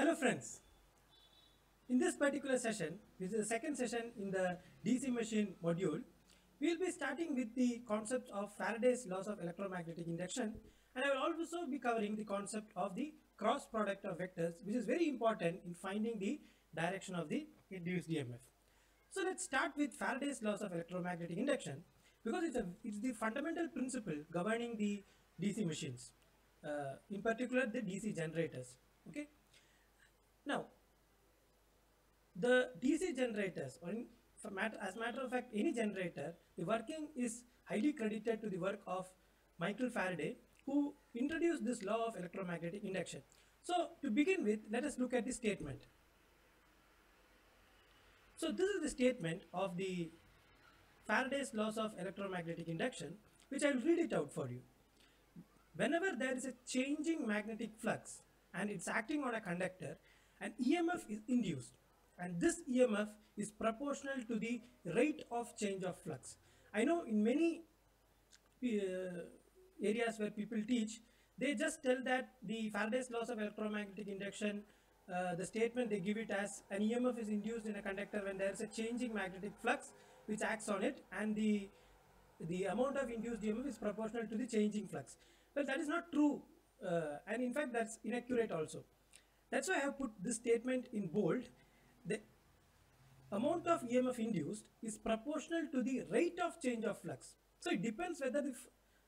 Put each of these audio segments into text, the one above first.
Hello friends. In this particular session, which is the second session in the DC machine module, we will be starting with the concept of Faraday's laws of electromagnetic induction and I will also be covering the concept of the cross product of vectors which is very important in finding the direction of the induced EMF. So let's start with Faraday's laws of electromagnetic induction because it's, a, it's the fundamental principle governing the DC machines, uh, in particular the DC generators. Okay. Now, the DC generators, or in, matter, as a matter of fact, any generator, the working is highly credited to the work of Michael Faraday, who introduced this law of electromagnetic induction. So, to begin with, let us look at the statement. So, this is the statement of the Faraday's laws of electromagnetic induction, which I will read it out for you. Whenever there is a changing magnetic flux and it's acting on a conductor, an EMF is induced and this EMF is proportional to the rate of change of flux. I know in many uh, areas where people teach, they just tell that the Faraday's laws of electromagnetic induction, uh, the statement they give it as an EMF is induced in a conductor when there is a changing magnetic flux which acts on it and the the amount of induced EMF is proportional to the changing flux. Well, that is not true uh, and in fact that's inaccurate also. That's why I have put this statement in bold. The amount of EMF induced is proportional to the rate of change of flux. So it depends whether the,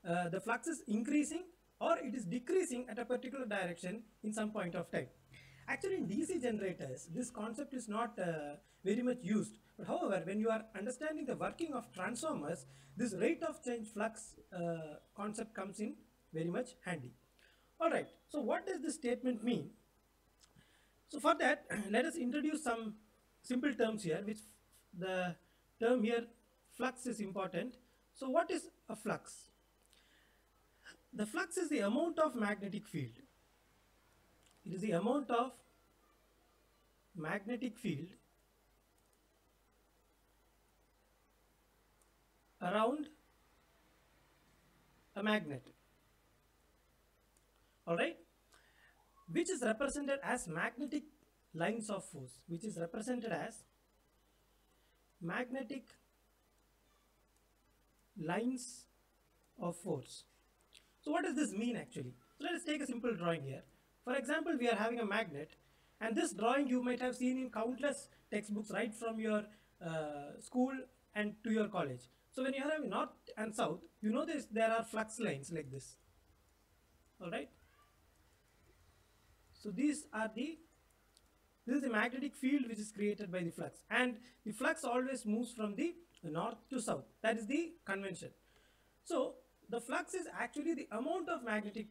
uh, the flux is increasing or it is decreasing at a particular direction in some point of time. Actually in DC generators, this concept is not uh, very much used. But however, when you are understanding the working of transformers, this rate of change flux uh, concept comes in very much handy. Alright, so what does this statement mean? So for that, let us introduce some simple terms here, which the term here flux is important. So what is a flux? The flux is the amount of magnetic field. It is the amount of magnetic field around a magnet. Alright? Which is represented as magnetic lines of force which is represented as magnetic lines of force. So what does this mean actually? So let us take a simple drawing here. For example we are having a magnet and this drawing you might have seen in countless textbooks right from your uh, school and to your college. So when you have north and south you know this there are flux lines like this. All right so these are the this is the magnetic field which is created by the flux. And the flux always moves from the north to south. That is the convention. So the flux is actually the amount of magnetic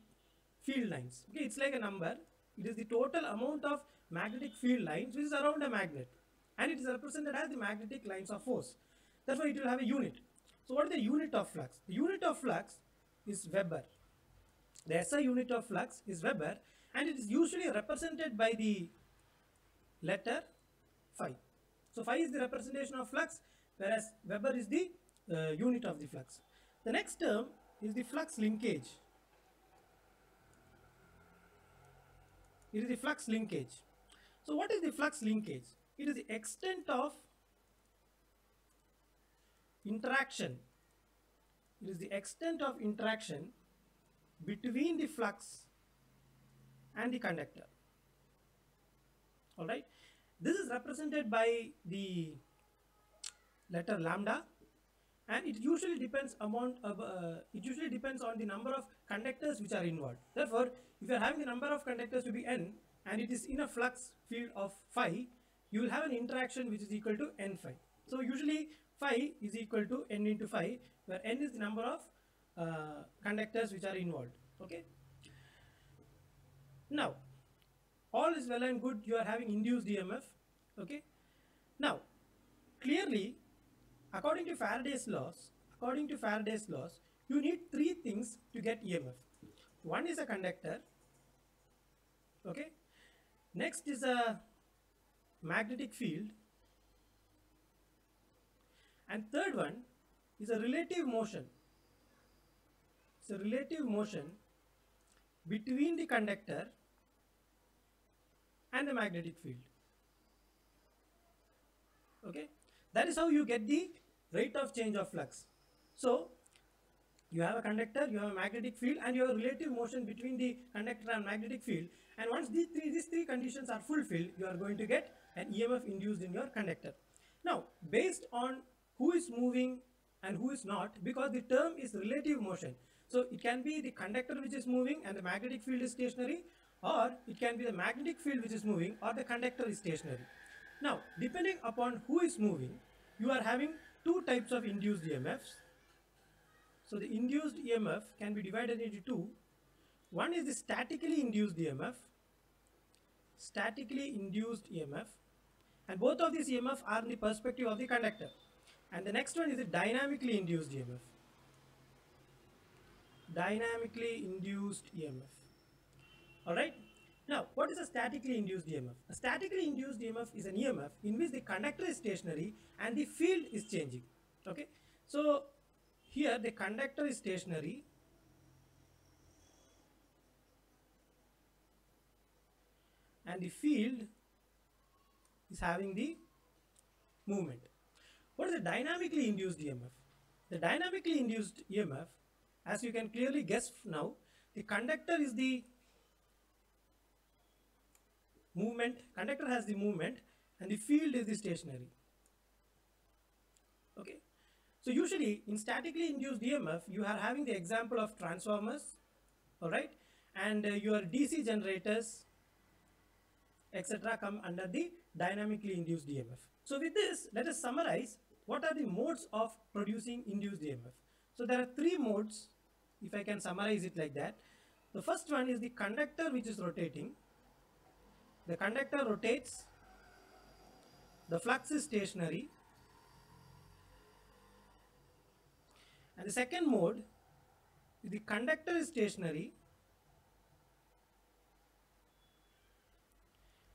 field lines. Okay it's like a number. It is the total amount of magnetic field lines which is around a magnet. And it is represented as the magnetic lines of force. Therefore it will have a unit. So what is the unit of flux? The unit of flux is Weber. The SI unit of flux is Weber and it is usually represented by the letter phi. So phi is the representation of flux whereas Weber is the uh, unit of the flux. The next term is the flux linkage. It is the flux linkage. So what is the flux linkage? It is the extent of interaction. It is the extent of interaction between the flux and the conductor. All right this is represented by the letter lambda and it usually depends amount of uh, it usually depends on the number of conductors which are involved. Therefore if you are having the number of conductors to be n and it is in a flux field of phi you will have an interaction which is equal to n phi. So usually phi is equal to n into phi where n is the number of uh, conductors which are involved. Okay now all is well and good you are having induced EMF okay? Now clearly according to Faraday's laws according to Faraday's laws you need three things to get EMF one is a conductor okay? Next is a magnetic field. And third one is a relative motion. It's a relative motion between the conductor and the magnetic field. Okay, that is how you get the rate of change of flux. So, you have a conductor, you have a magnetic field and you have relative motion between the conductor and magnetic field and once these three, these three conditions are fulfilled, you are going to get an EMF induced in your conductor. Now, based on who is moving and who is not, because the term is relative motion. So, it can be the conductor which is moving and the magnetic field is stationary or it can be the magnetic field which is moving or the conductor is stationary. Now, depending upon who is moving, you are having two types of induced EMFs. So, the induced EMF can be divided into two. One is the statically induced EMF, statically induced EMF and both of these EMF are in the perspective of the conductor. And the next one is the dynamically induced EMF. Dynamically induced EMF. Alright. Now, what is a statically induced EMF? A statically induced EMF is an EMF in which the conductor is stationary and the field is changing. Okay. So, here the conductor is stationary and the field is having the movement. What is a dynamically induced EMF? The dynamically induced EMF, as you can clearly guess now, the conductor is the movement, conductor has the movement and the field is the stationary. Okay. So usually in statically induced EMF, you are having the example of transformers, alright, and uh, your DC generators, etc. come under the dynamically induced EMF. So with this, let us summarize what are the modes of producing induced EMF. So there are three modes, if I can summarize it like that. The first one is the conductor which is rotating. The conductor rotates, the flux is stationary. And the second mode, the conductor is stationary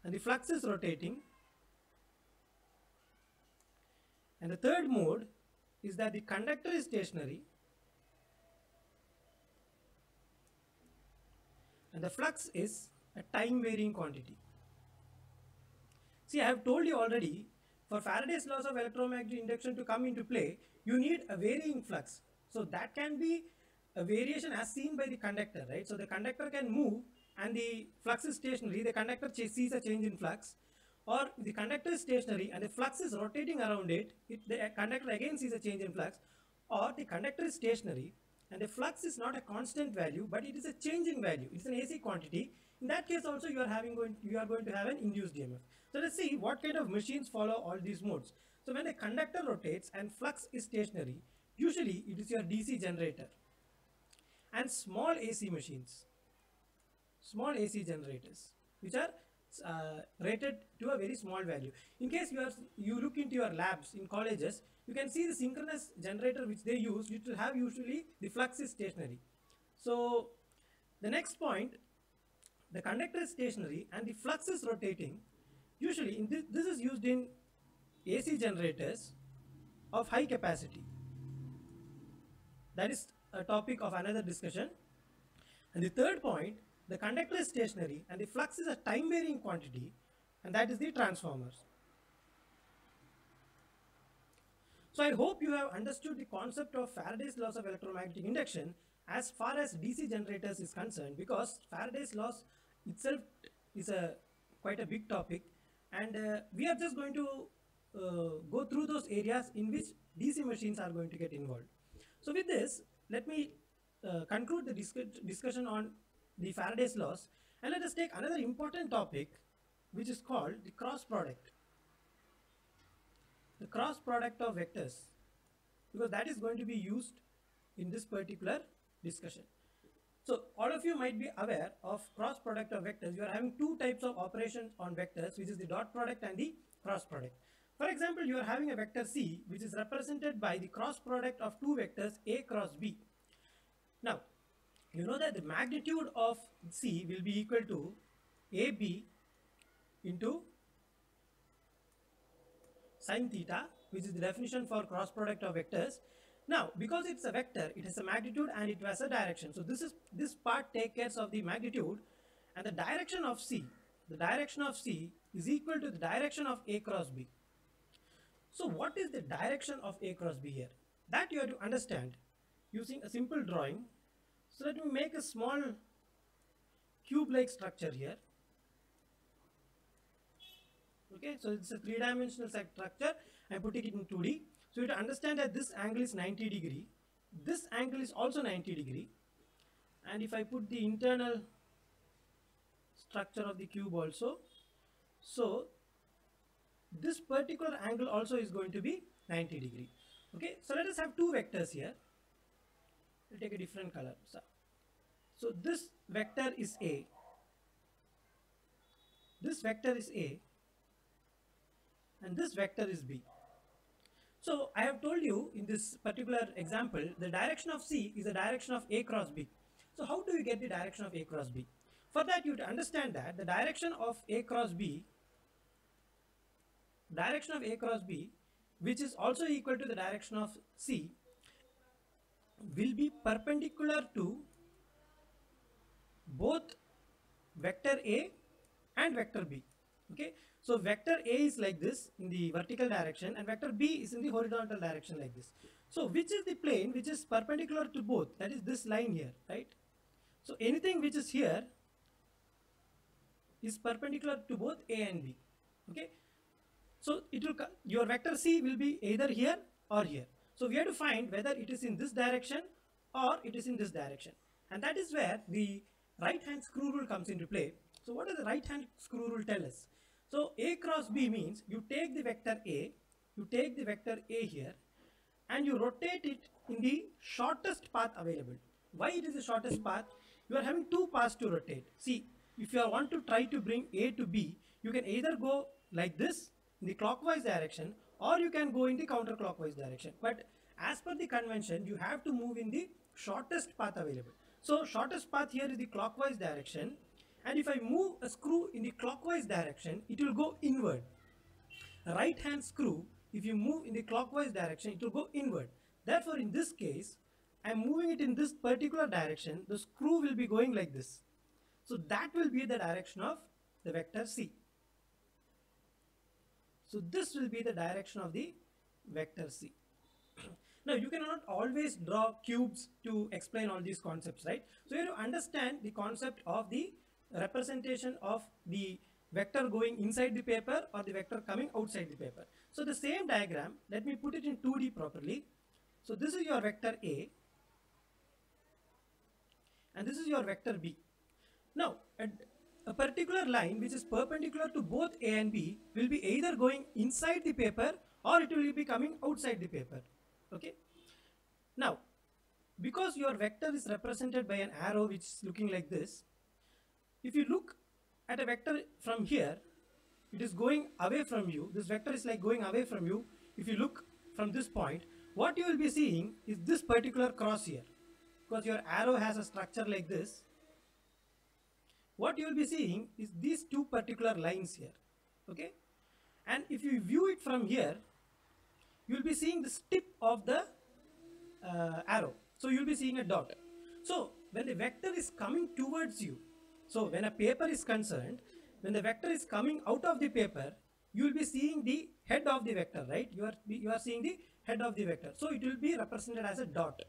and the flux is rotating. And the third mode is that the conductor is stationary and the flux is a time varying quantity. See, I have told you already, for Faraday's laws of electromagnetic induction to come into play, you need a varying flux. So that can be a variation as seen by the conductor, right? So the conductor can move and the flux is stationary, the conductor sees a change in flux or the conductor is stationary and the flux is rotating around it, it the uh, conductor again sees a change in flux or the conductor is stationary and the flux is not a constant value but it is a changing value, it's an AC quantity. In that case also you are having going you are going to have an induced EMF. So let's see what kind of machines follow all these modes. So when a conductor rotates and flux is stationary, usually it is your DC generator and small AC machines, small AC generators which are uh, rated to a very small value. In case you are you look into your labs in colleges, you can see the synchronous generator which they use, which will have usually the flux is stationary. So the next point, the conductor is stationary and the flux is rotating. Usually in this, this is used in AC generators of high capacity. That is a topic of another discussion. And the third point, the conductor is stationary and the flux is a time varying quantity and that is the transformers. So I hope you have understood the concept of Faraday's laws of electromagnetic induction as far as DC generators is concerned because Faraday's laws itself is a quite a big topic and uh, we are just going to uh, go through those areas in which DC machines are going to get involved. So with this, let me uh, conclude the disc discussion on the Faraday's laws and let us take another important topic which is called the cross product. The cross product of vectors because that is going to be used in this particular discussion. So all of you might be aware of cross product of vectors. You are having two types of operations on vectors which is the dot product and the cross product. For example, you are having a vector C which is represented by the cross product of two vectors A cross B. Now, you know that the magnitude of C will be equal to AB into sine theta which is the definition for cross product of vectors. Now, because it's a vector, it has a magnitude and it has a direction. So this is this part takes care of the magnitude and the direction of C the direction of C is equal to the direction of A cross B. So what is the direction of A cross B here? That you have to understand using a simple drawing. So let me make a small cube-like structure here. Okay, so it's a three-dimensional structure. I'm putting it in 2D. So you have to understand that this angle is 90 degree. This angle is also 90 degree. And if I put the internal structure of the cube also, so this particular angle also is going to be 90 degree. Okay, so let us have two vectors here. We'll take a different color. So, so this vector is A. This vector is A and this vector is B. So I have told you in this particular example, the direction of C is the direction of A cross B. So how do you get the direction of A cross B? For that you have to understand that the direction of A cross B, direction of A cross B, which is also equal to the direction of C, will be perpendicular to both vector A and vector B. Okay, so vector A is like this in the vertical direction and vector B is in the horizontal direction like this. So which is the plane which is perpendicular to both? That is this line here, right? So anything which is here is perpendicular to both A and B. Okay. So it will your vector C will be either here or here. So we have to find whether it is in this direction or it is in this direction. And that is where the right hand screw rule comes into play. So what does the right hand screw rule tell us? So A cross B means you take the vector A, you take the vector A here and you rotate it in the shortest path available. Why it is the shortest path? You are having two paths to rotate. See, if you want to try to bring A to B, you can either go like this in the clockwise direction or you can go in the counterclockwise direction. But as per the convention, you have to move in the shortest path available. So shortest path here is the clockwise direction. And if I move a screw in the clockwise direction, it will go inward. Right hand screw, if you move in the clockwise direction, it will go inward. Therefore, in this case, I am moving it in this particular direction, the screw will be going like this. So that will be the direction of the vector C. So this will be the direction of the vector C. now you cannot always draw cubes to explain all these concepts, right? So you have to understand the concept of the representation of the vector going inside the paper or the vector coming outside the paper. So the same diagram, let me put it in 2D properly. So this is your vector A and this is your vector B. Now, a particular line which is perpendicular to both A and B will be either going inside the paper or it will be coming outside the paper. Okay. Now, because your vector is represented by an arrow which is looking like this, if you look at a vector from here, it is going away from you. This vector is like going away from you. If you look from this point, what you will be seeing is this particular cross here. Because your arrow has a structure like this. What you will be seeing is these two particular lines here. Okay? And if you view it from here you will be seeing the tip of the uh, arrow. So you will be seeing a dot. So when the vector is coming towards you so when a paper is concerned when the vector is coming out of the paper you will be seeing the head of the vector right you are you are seeing the head of the vector so it will be represented as a dot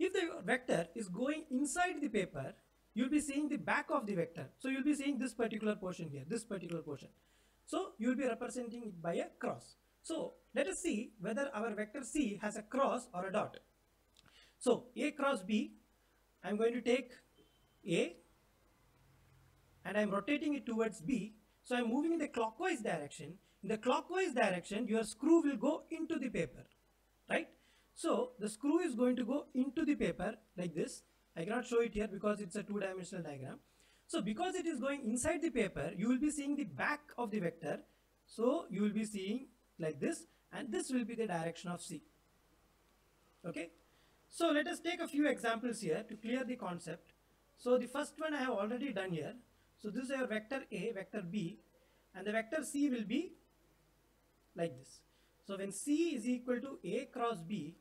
if the vector is going inside the paper, you'll be seeing the back of the vector. So you'll be seeing this particular portion here, this particular portion. So you'll be representing it by a cross. So let us see whether our vector C has a cross or a dot. So A cross B, I'm going to take A and I'm rotating it towards B. So I'm moving in the clockwise direction. In the clockwise direction, your screw will go into the paper, right? So the screw is going to go into the paper like this. I cannot show it here because it's a two-dimensional diagram. So because it is going inside the paper, you will be seeing the back of the vector. So you will be seeing like this and this will be the direction of C. Okay. So let us take a few examples here to clear the concept. So the first one I have already done here. So this is your vector A, vector B and the vector C will be like this. So when C is equal to A cross B,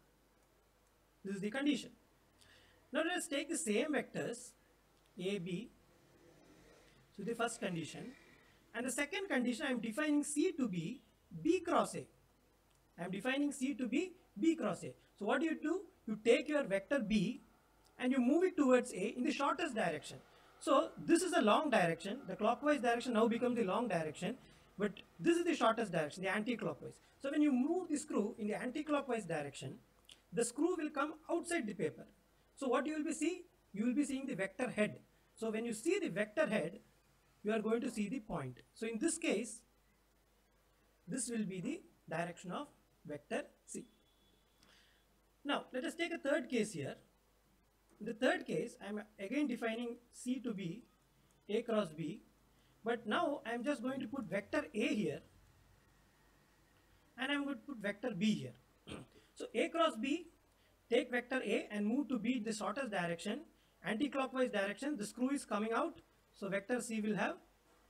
this is the condition. Now let us take the same vectors A, B. So the first condition. And the second condition, I am defining C to be B cross A. I am defining C to be B cross A. So what do you do? You take your vector B and you move it towards A in the shortest direction. So this is a long direction. The clockwise direction now becomes the long direction. But this is the shortest direction, the anti-clockwise. So when you move the screw in the anti-clockwise direction, the screw will come outside the paper. So what you will be seeing? You will be seeing the vector head. So when you see the vector head, you are going to see the point. So in this case, this will be the direction of vector C. Now let us take a third case here. In the third case, I am again defining C to be A cross B, but now I am just going to put vector A here and I am going to put vector B here. so A cross B, take vector A and move to B the shortest direction, anti-clockwise direction, the screw is coming out, so vector C will have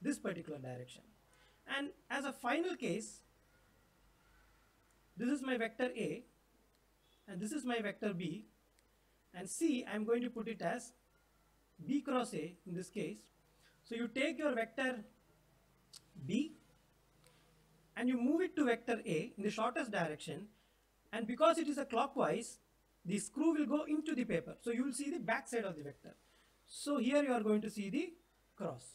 this particular direction. And as a final case, this is my vector A and this is my vector B and C I am going to put it as B cross A in this case. So you take your vector B and you move it to vector A in the shortest direction and because it is a clockwise the screw will go into the paper so you will see the back side of the vector. So here you are going to see the cross.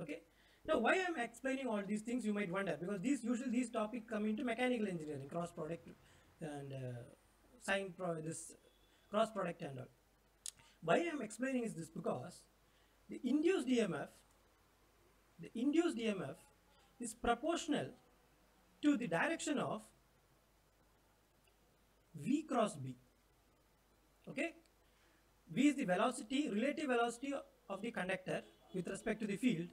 Okay. Now why I am explaining all these things you might wonder because these usually these topics come into mechanical engineering cross product and uh, sign pro this cross product and all. Why I am explaining is this because the induced EMF the induced EMF is proportional to the direction of V cross B. Okay? V is the velocity, relative velocity of the conductor with respect to the field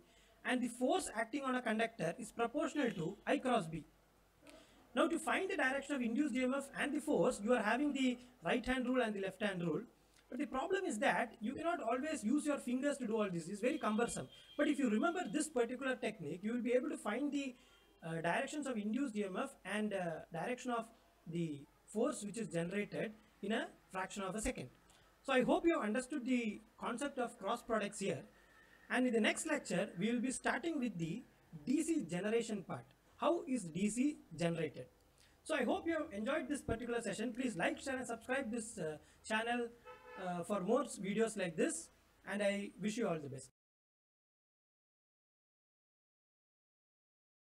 and the force acting on a conductor is proportional to I cross B. Now to find the direction of induced EMF and the force, you are having the right hand rule and the left hand rule. But the problem is that you cannot always use your fingers to do all this. It's very cumbersome. But if you remember this particular technique, you will be able to find the uh, directions of induced EMF and uh, direction of the force which is generated in a fraction of a second. So I hope you have understood the concept of cross products here. And in the next lecture, we will be starting with the DC generation part. How is DC generated? So I hope you have enjoyed this particular session. Please like, share and subscribe this uh, channel uh, for more videos like this. And I wish you all the best.